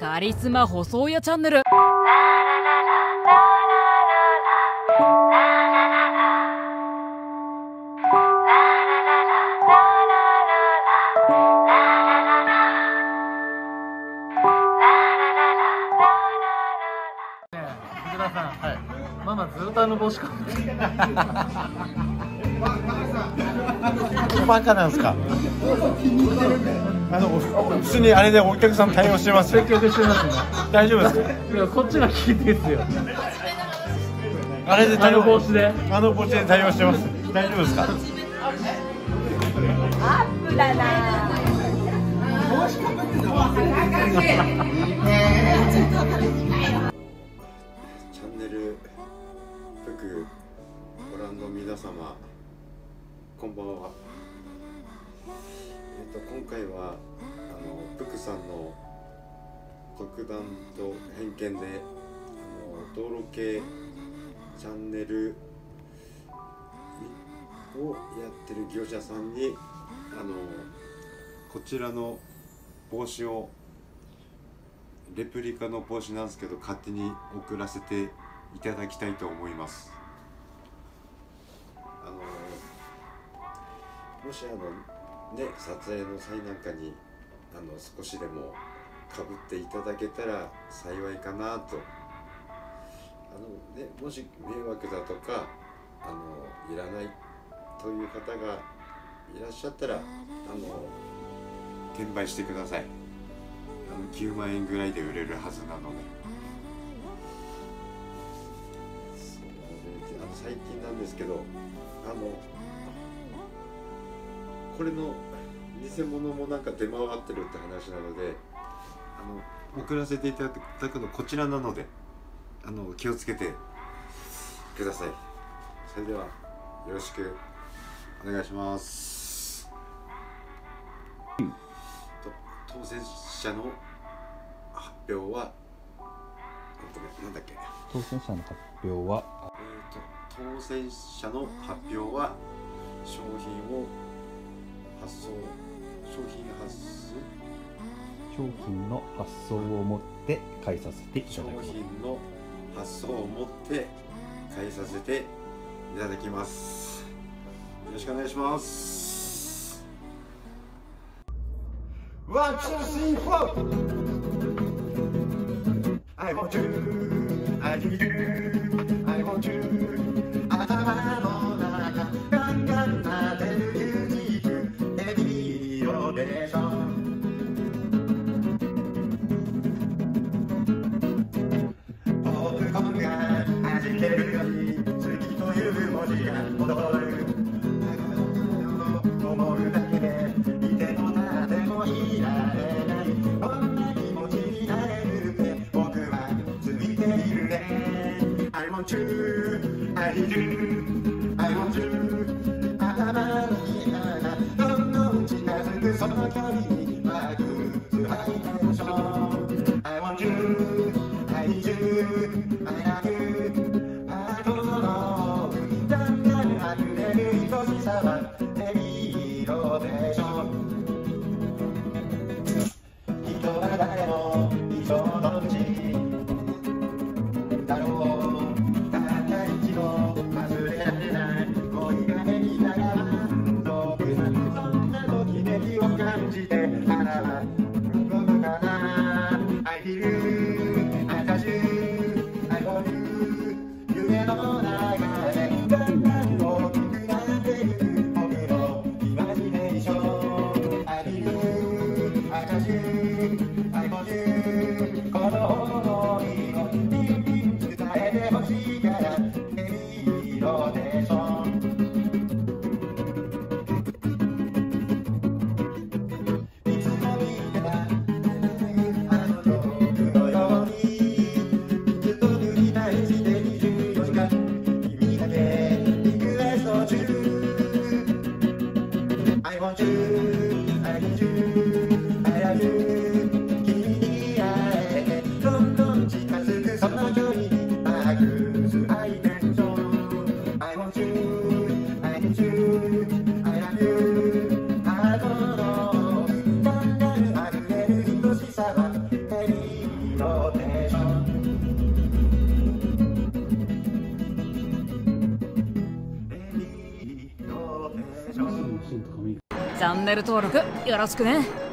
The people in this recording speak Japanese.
カリスマ細親チャンネル、はい、ママずっとあの帽子かぶってバカなんですか？あの普通にあれでお客さん対応してますよ。接客してますね。大丈夫ですか？いやこっちが聞いてんすよ。あれであの対応帽子で。あの帽子で対応してます。大丈夫ですか？アップだな。チャ今回はあの福さんの独断と偏見であの道路系チャンネルをやってる業者さんにあのこちらの帽子をレプリカの帽子なんですけど勝手に送らせていただきたいと思います。あのもしあのね撮影の際なんかにあの少しでもかぶっていただけたら幸いかなと。あのねもし迷惑だとかあのいらないという方がいらっしゃったらあの転売してください。あの9万円ぐらいで売れるはずなので。それであの最近なんですけどあのこれの偽物もなんか出回ってるって話なのであの送らせていただくのこちらなのであの気をつけてください。それではよろしくお願いします。と当選者の発表はなんだっけ。当選者の発表はえー、と当選者の発表は商品を発送商品発商品の発送をもって返させていただきます。品の発送をもって返させていただきますよろしくお願いしますOne, two, three, four I want you, I need you, ヘビーロレーションポップコーンが弾けるように好きという文字が踊る思うだけでいてもたってもいられないこんな気持ちになれるって僕はついているね I want you. I need くその距離にワクスハイテンション I want you I need you I love you あとのだんだん溢れる愛しさはを感じてあら want 君に会えてどんどん近づくその距離にマグズアイテンション I want you, I need you, I love you ハートのだんだんあふれる愛しさはメリーローテーションメリーローテーションチャンネル登録よろしくね。